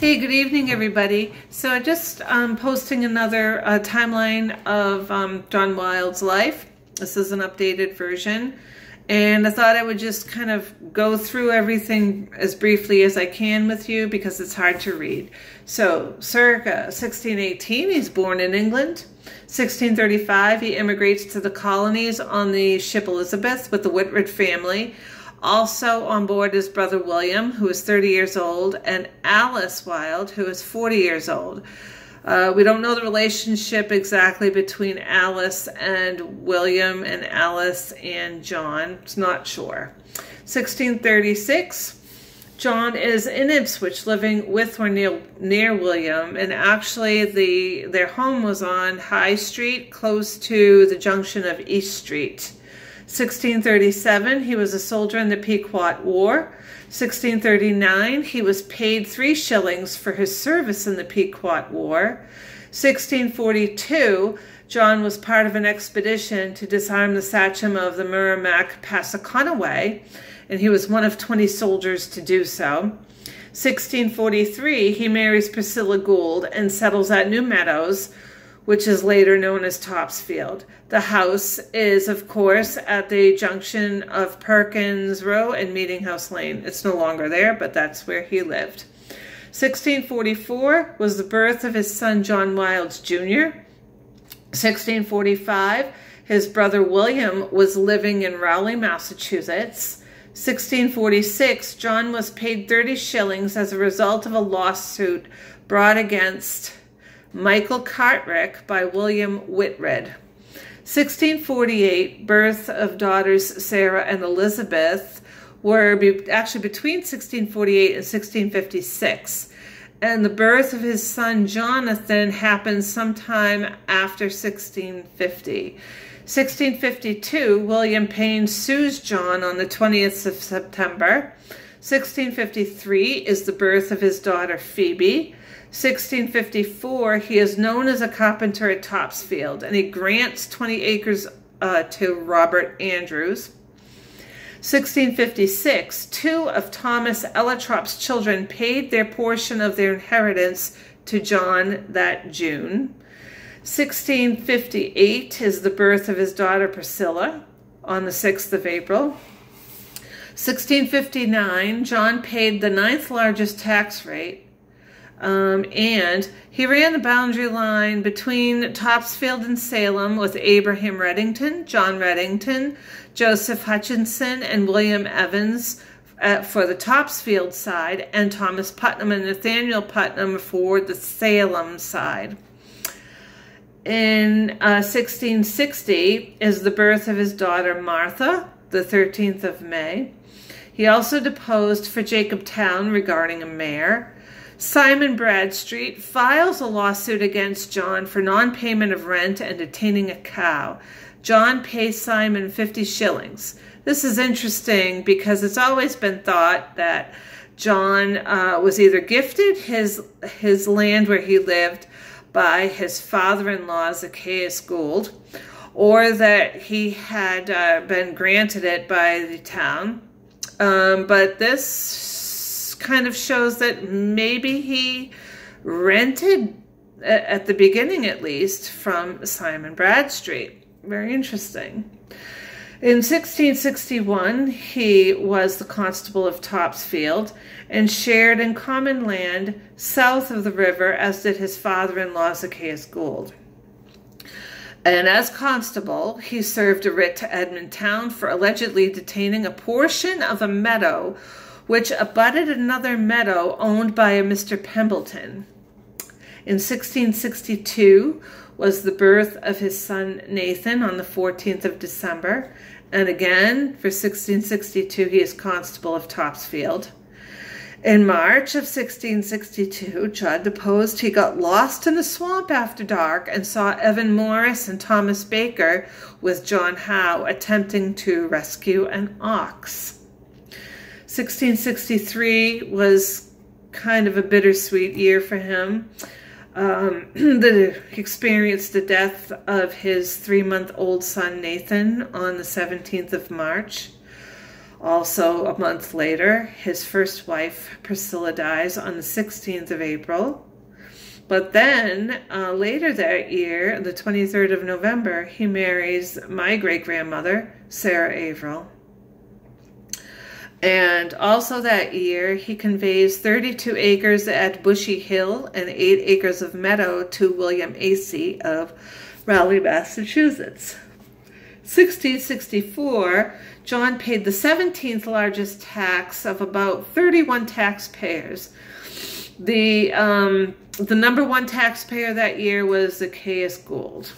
Hey, good evening, everybody. So, I just um, posting another uh, timeline of um, John Wildes life. This is an updated version. And I thought I would just kind of go through everything as briefly as I can with you because it's hard to read. So, circa 1618, he's born in England. 1635, he immigrates to the colonies on the ship Elizabeth with the Whitred family. Also on board is brother William, who is 30 years old, and Alice Wilde, who is 40 years old. Uh, we don't know the relationship exactly between Alice and William and Alice and John. It's not sure. 1636, John is in Ipswich living with or near, near William, and actually the their home was on High Street, close to the junction of East Street. 1637, he was a soldier in the Pequot War. 1639, he was paid three shillings for his service in the Pequot War. 1642, John was part of an expedition to disarm the Sachem of the Merrimack Passaconaway, and he was one of 20 soldiers to do so. 1643, he marries Priscilla Gould and settles at New Meadows, which is later known as Topsfield. The house is, of course, at the junction of Perkins Row and Meeting House Lane. It's no longer there, but that's where he lived. 1644 was the birth of his son John Wildes Jr. 1645, his brother William was living in Rowley, Massachusetts. 1646, John was paid 30 shillings as a result of a lawsuit brought against Michael Cartrick by William Whitred. 1648, birth of daughters Sarah and Elizabeth were be actually between 1648 and 1656. And the birth of his son Jonathan happened sometime after 1650. 1652, William Payne sues John on the 20th of September. 1653 is the birth of his daughter Phoebe. 1654, he is known as a carpenter at Topsfield, and he grants 20 acres uh, to Robert Andrews. 1656, two of Thomas Elliottrop's children paid their portion of their inheritance to John that June. 1658 is the birth of his daughter Priscilla on the 6th of April. 1659, John paid the ninth largest tax rate um, and he ran the boundary line between Topsfield and Salem with Abraham Reddington, John Reddington, Joseph Hutchinson, and William Evans uh, for the Topsfield side, and Thomas Putnam and Nathaniel Putnam for the Salem side. In uh, 1660 is the birth of his daughter Martha, the 13th of May. He also deposed for Jacob Town regarding a mare. Simon Bradstreet files a lawsuit against John for non-payment of rent and detaining a cow. John pays Simon 50 shillings. This is interesting because it's always been thought that John uh, was either gifted his his land where he lived by his father-in-law Zacchaeus Gould, or that he had uh, been granted it by the town. Um, but this kind of shows that maybe he rented, at the beginning at least, from Simon Bradstreet. Very interesting. In 1661, he was the constable of Topsfield and shared in common land south of the river, as did his father-in-law Zacchaeus Gould. And as constable, he served a writ to Edmund Town for allegedly detaining a portion of a meadow which abutted another meadow owned by a Mr. Pembleton. In 1662 was the birth of his son Nathan on the 14th of December, and again for 1662 he is constable of Topsfield. In March of 1662, Judd deposed he got lost in the swamp after dark and saw Evan Morris and Thomas Baker with John Howe attempting to rescue an ox. 1663 was kind of a bittersweet year for him. Um, the, he experienced the death of his three month old son Nathan on the 17th of March. Also, a month later, his first wife, Priscilla, dies on the 16th of April. But then uh, later that year, the 23rd of November, he marries my great grandmother, Sarah Averill. And also that year, he conveys 32 acres at Bushy Hill and 8 acres of meadow to William Acey of Rowley, Massachusetts. 1664, John paid the 17th largest tax of about 31 taxpayers. The, um, the number one taxpayer that year was Zacchaeus Gould.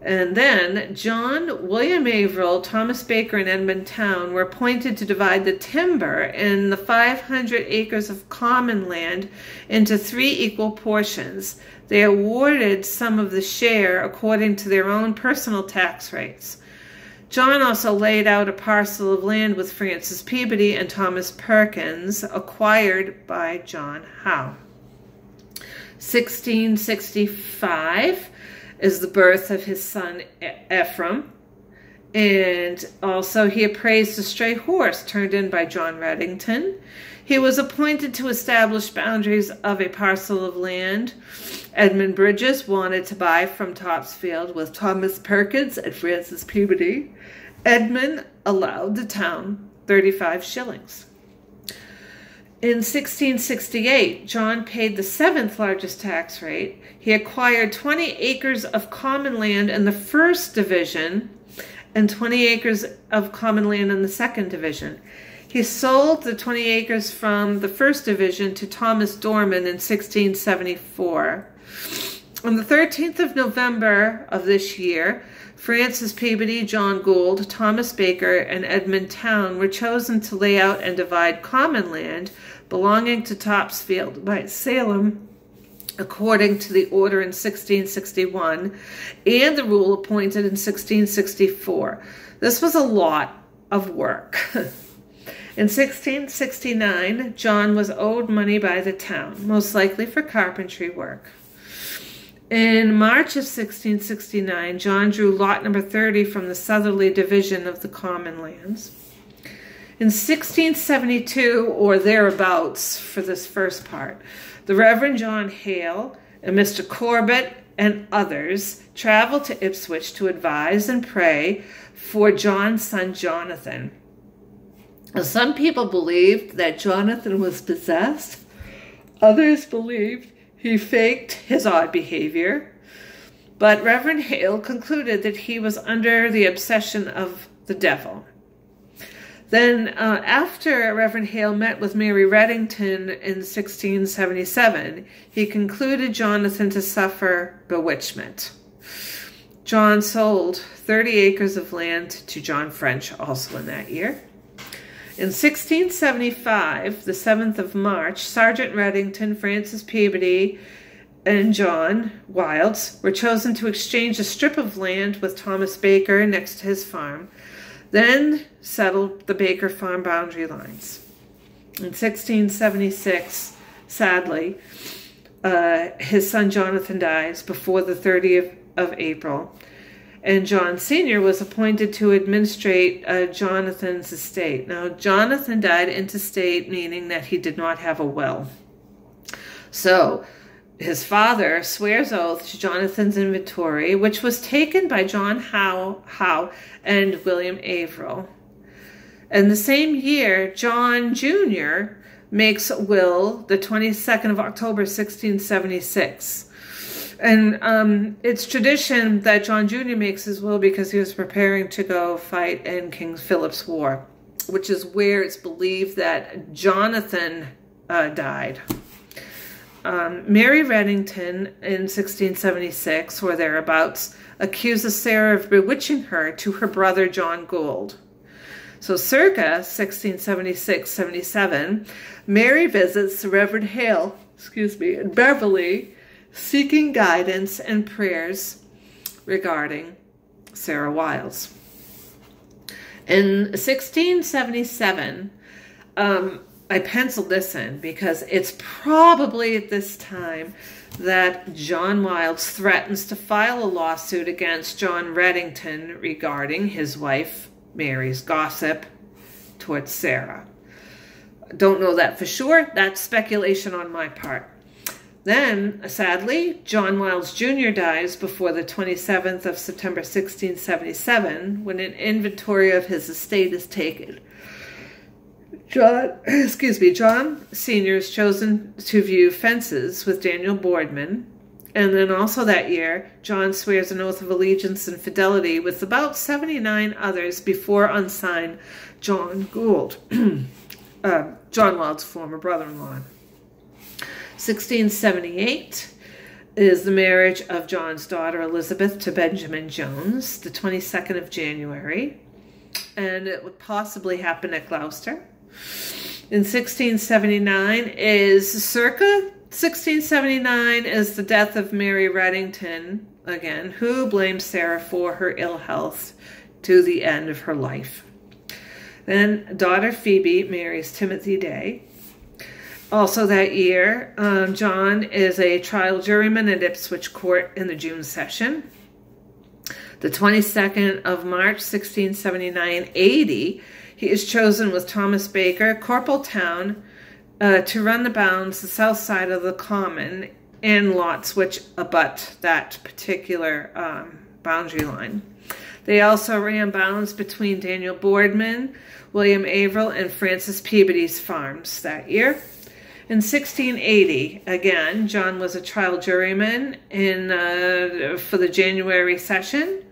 And then John, William Averill, Thomas Baker, and Edmund Town were appointed to divide the timber in the 500 acres of common land into three equal portions. They awarded some of the share according to their own personal tax rates. John also laid out a parcel of land with Francis Peabody and Thomas Perkins, acquired by John Howe. 1665 is the birth of his son Ephraim. And also, he appraised a stray horse turned in by John Reddington. He was appointed to establish boundaries of a parcel of land Edmund Bridges wanted to buy from Topsfield with Thomas Perkins and Francis Peabody. Edmund allowed the town 35 shillings. In 1668, John paid the seventh largest tax rate. He acquired 20 acres of common land in the first division and 20 acres of common land in the second division. He sold the 20 acres from the first division to Thomas Dorman in 1674. On the 13th of November of this year, Francis Peabody, John Gould, Thomas Baker, and Edmund Town were chosen to lay out and divide common land belonging to Topsfield by Salem according to the order in 1661 and the rule appointed in 1664. This was a lot of work. in 1669, John was owed money by the town, most likely for carpentry work. In March of 1669, John drew lot number 30 from the southerly division of the Common Lands. In 1672, or thereabouts for this first part, the Reverend John Hale and Mr. Corbett and others traveled to Ipswich to advise and pray for John's son Jonathan. Some people believed that Jonathan was possessed. Others believed he faked his odd behavior, but Reverend Hale concluded that he was under the obsession of the devil. Then, uh, after Reverend Hale met with Mary Reddington in 1677, he concluded Jonathan to suffer bewitchment. John sold 30 acres of land to John French also in that year. In 1675, the 7th of March, Sergeant Redington, Francis Peabody, and John Wildes were chosen to exchange a strip of land with Thomas Baker next to his farm, then settled the Baker farm boundary lines. In 1676, sadly, uh, his son Jonathan dies before the 30th of April, and John Sr. was appointed to administrate uh, Jonathan's estate. Now, Jonathan died intestate, meaning that he did not have a will. So, his father swears oath to Jonathan's inventory, which was taken by John Howe, Howe and William Averill. And the same year, John Jr. makes a will the 22nd of October, 1676. And um, it's tradition that John Jr. makes his will because he was preparing to go fight in King Philip's War, which is where it's believed that Jonathan uh, died. Um, Mary Reddington in 1676 or thereabouts accuses Sarah of bewitching her to her brother John Gould. So circa 1676-77, Mary visits Reverend Hale, excuse me, in Beverly seeking guidance and prayers regarding Sarah Wiles. In 1677, um, I penciled this in because it's probably at this time that John Wiles threatens to file a lawsuit against John Reddington regarding his wife Mary's gossip towards Sarah. Don't know that for sure. That's speculation on my part. Then, sadly, John Wildes Jr. dies before the 27th of September 1677 when an inventory of his estate is taken. John, excuse me, John Sr. is chosen to view fences with Daniel Boardman. And then also that year, John swears an oath of allegiance and fidelity with about 79 others before unsigned John Gould, uh, John Wildes former brother-in-law. 1678 is the marriage of John's daughter Elizabeth to Benjamin Jones, the 22nd of January, and it would possibly happen at Gloucester. In 1679 is circa 1679 is the death of Mary Reddington, again, who blames Sarah for her ill health to the end of her life. Then daughter Phoebe marries Timothy Day. Also that year, um, John is a trial juryman at Ipswich Court in the June session. The 22nd of March, 1679 80, he is chosen with Thomas Baker, Corporal Town, uh, to run the bounds the south side of the common in lots which abut that particular um, boundary line. They also ran bounds between Daniel Boardman, William Averill, and Francis Peabody's farms that year. In 1680, again, John was a trial juryman in uh, for the January session.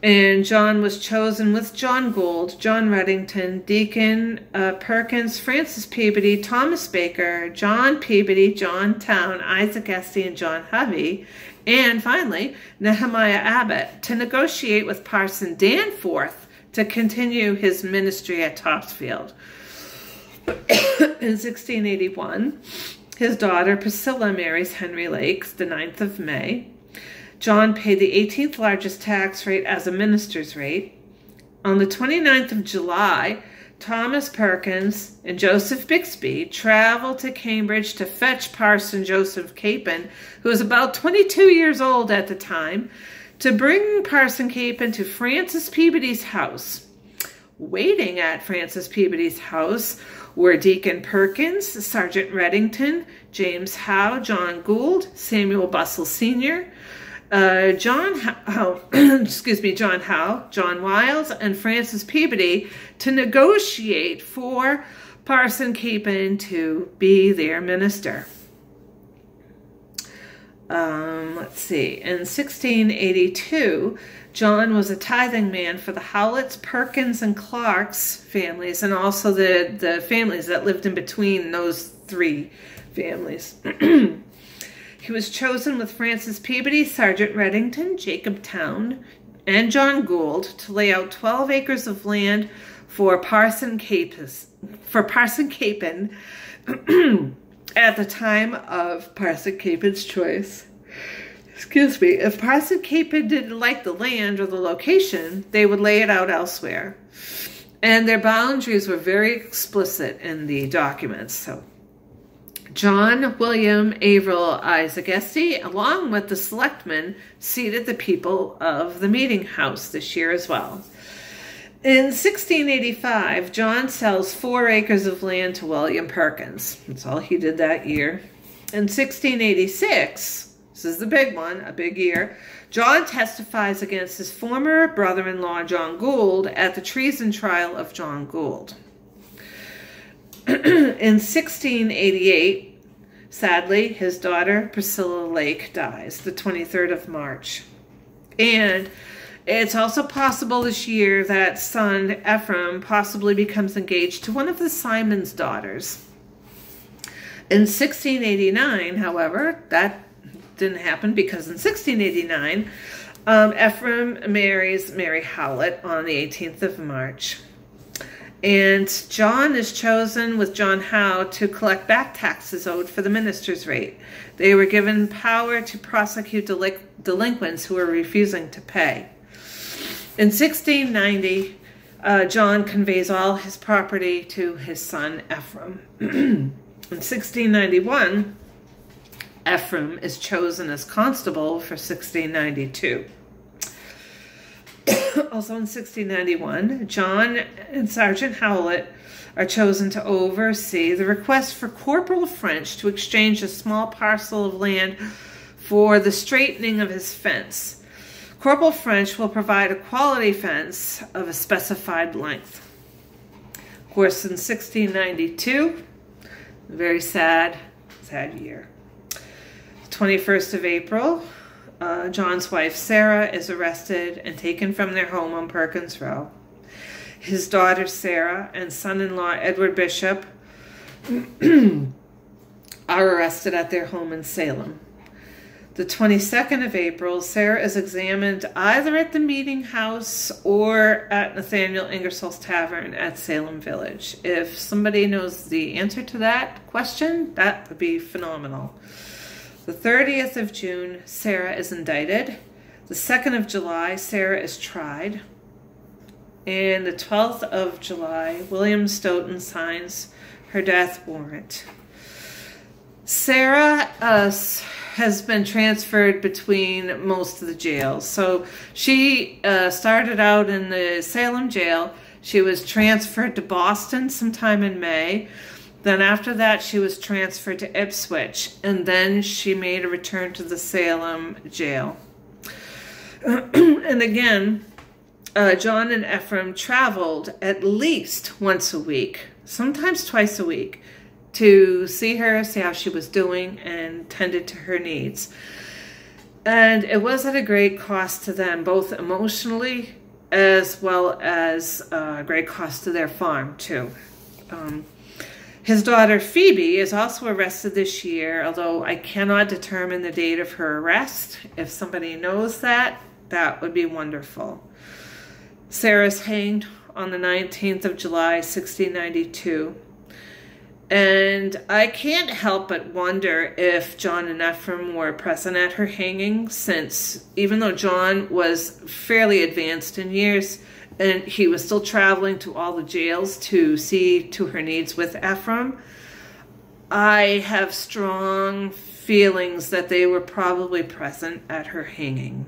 And John was chosen with John Gould, John Reddington, Deacon uh, Perkins, Francis Peabody, Thomas Baker, John Peabody, John Town, Isaac Esty, and John Hovey, and finally Nehemiah Abbott to negotiate with Parson Danforth to continue his ministry at Topsfield. in 1681, his daughter Priscilla marries Henry Lakes, the 9th of May. John paid the 18th largest tax rate as a minister's rate. On the 29th of July, Thomas Perkins and Joseph Bixby traveled to Cambridge to fetch Parson Joseph Capen, who was about 22 years old at the time, to bring Parson Capen to Francis Peabody's house. Waiting at Francis Peabody's house were Deacon Perkins, Sergeant Reddington, James Howe, John Gould, Samuel Bussell Sr., uh, John Howe, excuse me, John Howe, John Wiles, and Francis Peabody to negotiate for Parson Capen to be their minister. Um, let's see, in 1682, John was a tithing man for the Howletts, Perkins, and Clarks families, and also the, the families that lived in between those three families. he was chosen with Francis Peabody, Sergeant Reddington, Jacob Town, and John Gould to lay out 12 acres of land for Parson Capus, for Parson Capen at the time of Parson Capen's choice excuse me, if Parson Capen didn't like the land or the location, they would lay it out elsewhere. And their boundaries were very explicit in the documents. So John William Averill Isaac Esty, along with the selectmen, seated the people of the meeting house this year as well. In 1685, John sells four acres of land to William Perkins. That's all he did that year. In 1686, this is the big one, a big year. John testifies against his former brother-in-law, John Gould, at the treason trial of John Gould. in 1688, sadly, his daughter Priscilla Lake dies, the 23rd of March. And it's also possible this year that son Ephraim possibly becomes engaged to one of the Simon's daughters. In 1689, however, that didn't happen because in 1689, um, Ephraim marries Mary Howlett on the 18th of March. And John is chosen with John Howe to collect back taxes owed for the minister's rate. They were given power to prosecute delinquents who were refusing to pay. In 1690, uh, John conveys all his property to his son Ephraim. in 1691, Ephraim is chosen as constable for 1692. also in 1691, John and Sergeant Howlett are chosen to oversee the request for Corporal French to exchange a small parcel of land for the straightening of his fence. Corporal French will provide a quality fence of a specified length. Of course, in 1692, very sad, sad year. 21st of April, uh, John's wife Sarah is arrested and taken from their home on Perkins Row. His daughter Sarah and son-in-law Edward Bishop are arrested at their home in Salem. The 22nd of April, Sarah is examined either at the meeting house or at Nathaniel Ingersoll's Tavern at Salem Village. If somebody knows the answer to that question, that would be phenomenal. The 30th of June, Sarah is indicted. The 2nd of July, Sarah is tried. And the 12th of July, William Stoughton signs her death warrant. Sarah uh, has been transferred between most of the jails. So she uh, started out in the Salem jail. She was transferred to Boston sometime in May. Then after that, she was transferred to Ipswich, and then she made a return to the Salem jail. and again, uh, John and Ephraim traveled at least once a week, sometimes twice a week, to see her, see how she was doing, and tended to her needs. And it was at a great cost to them, both emotionally as well as uh, a great cost to their farm, too. Um, his daughter Phoebe is also arrested this year, although I cannot determine the date of her arrest. If somebody knows that, that would be wonderful. Sarah's hanged on the 19th of July, 1692. And I can't help but wonder if John and Ephraim were present at her hanging, since even though John was fairly advanced in years, and he was still traveling to all the jails to see to her needs with Ephraim. I have strong feelings that they were probably present at her hanging.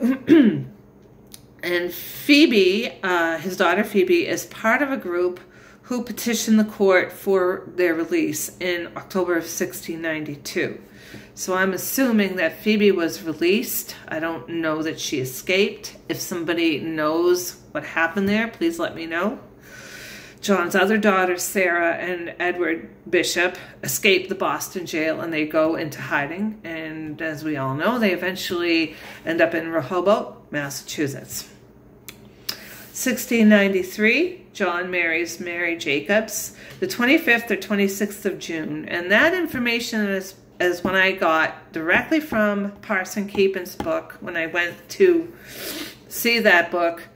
and Phoebe, uh, his daughter Phoebe, is part of a group who petitioned the court for their release in October of 1692. So I'm assuming that Phoebe was released. I don't know that she escaped. If somebody knows what happened there, please let me know. John's other daughters, Sarah and Edward Bishop, escape the Boston jail and they go into hiding. And as we all know, they eventually end up in Rehoboth, Massachusetts. 1693, John marries Mary Jacobs, the 25th or 26th of June. And that information is is when I got directly from Parson Capen's book when I went to see that book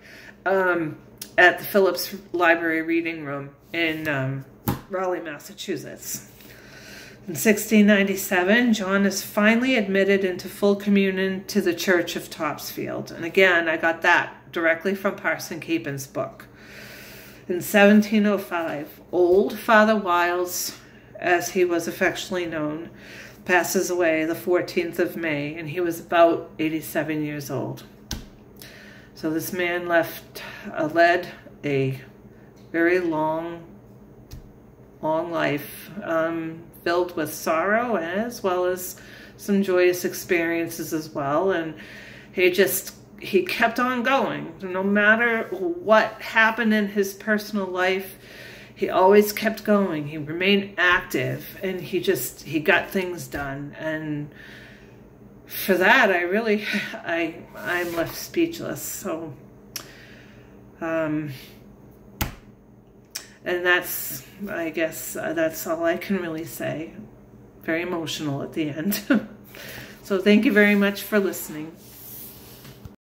um, at the Phillips Library Reading Room in um, Rowley, Massachusetts. In 1697, John is finally admitted into full communion to the Church of Topsfield. And again, I got that directly from Parson Capen's book. In 1705, old Father Wiles, as he was affectionately known, passes away the 14th of May, and he was about 87 years old. So this man left a led a very long, long life um, filled with sorrow as well as some joyous experiences as well. And he just he kept on going, no matter what happened in his personal life he always kept going. He remained active and he just, he got things done. And for that, I really, I, I'm left speechless. So, um, and that's, I guess, uh, that's all I can really say. Very emotional at the end. so thank you very much for listening.